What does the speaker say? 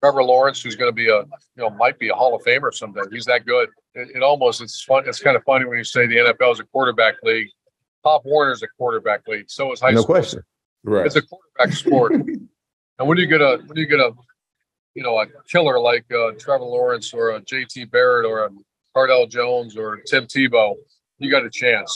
Trevor Lawrence, who's going to be a, you know, might be a Hall of Famer someday. He's that good. It, it almost, it's fun. It's kind of funny when you say the NFL is a quarterback league. Pop is a quarterback league. So is high No school. question. Right. It's a quarterback sport. and when you get a, when you get a, you know, a killer like uh, Trevor Lawrence or a JT Barrett or a Cardale Jones or Tim Tebow, you got a chance.